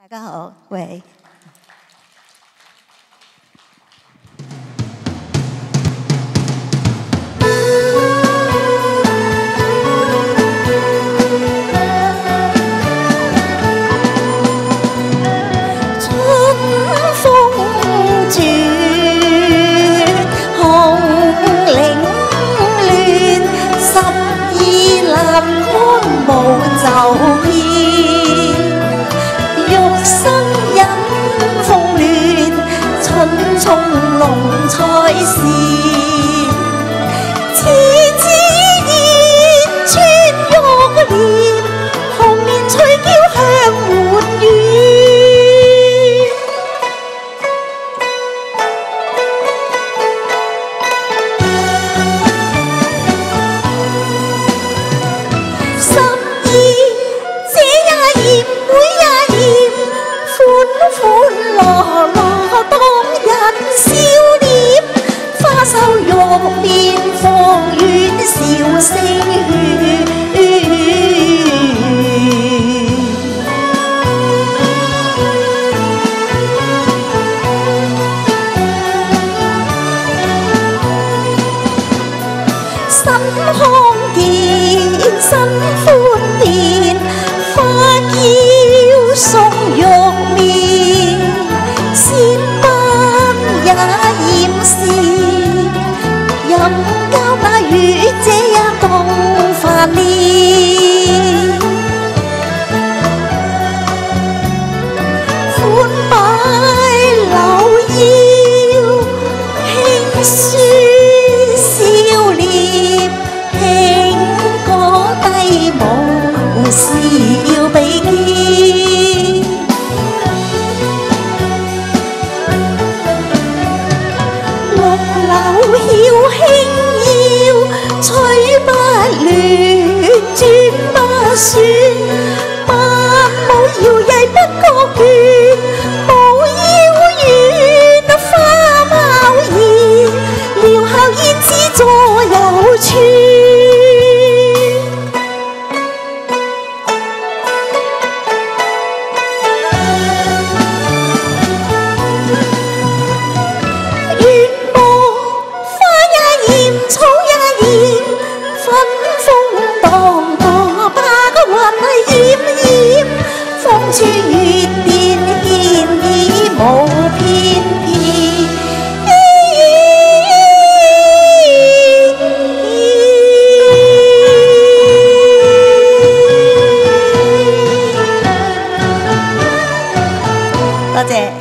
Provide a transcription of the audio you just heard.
大家好喂。龙才是 hôn thì xanh phun tiền pha kiêu sông giọt mi, xin ban giá diêm si dầm cao ba hủy chế công pha liên 雪，万舞摇曳不觉倦，舞妖娆，花漫艳，撩后燕子左右穿。多谢